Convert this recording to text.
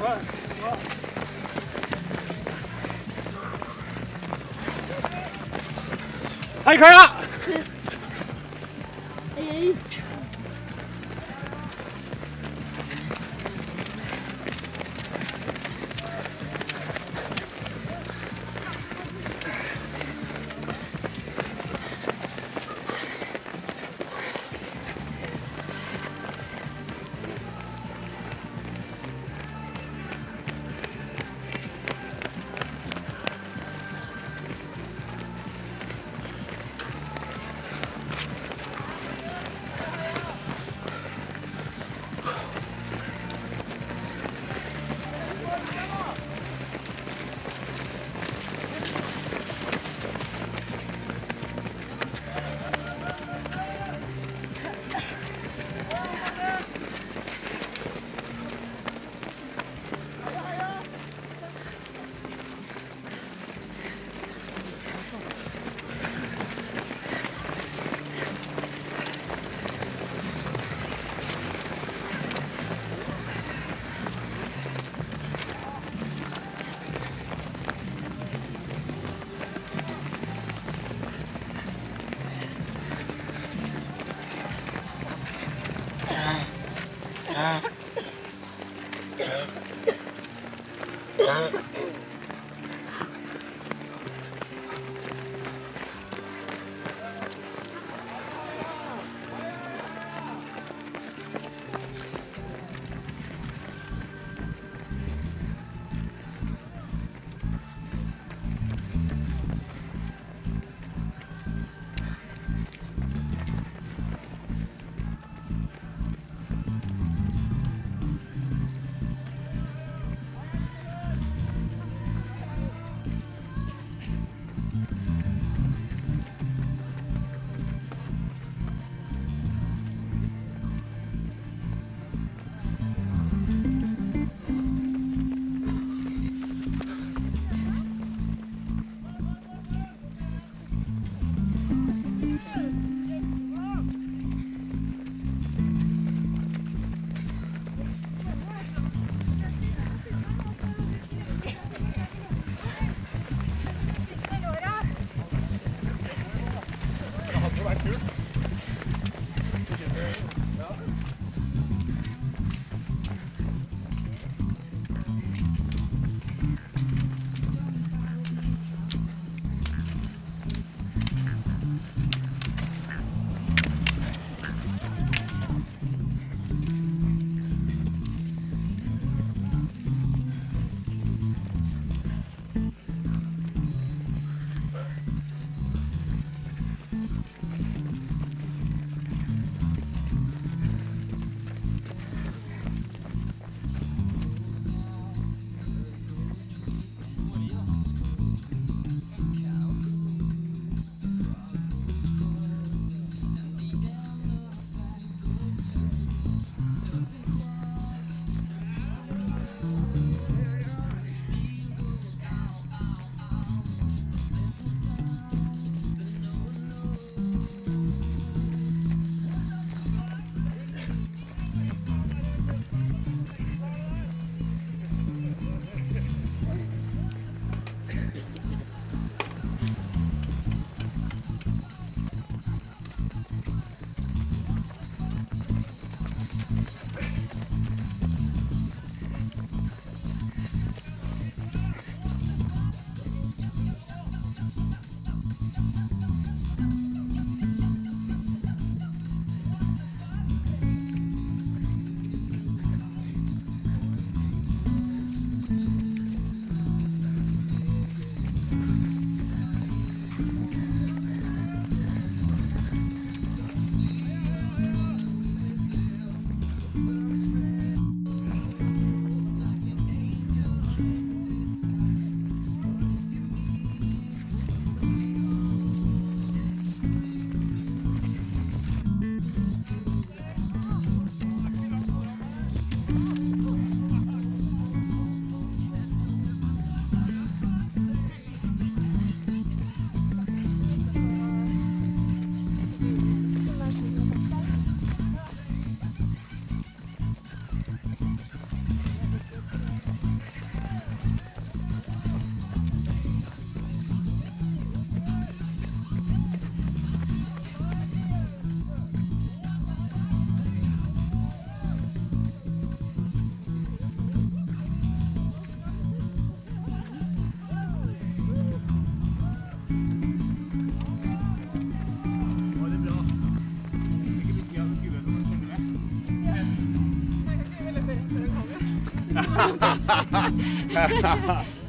五万五万开了 Uh, ハハハハ!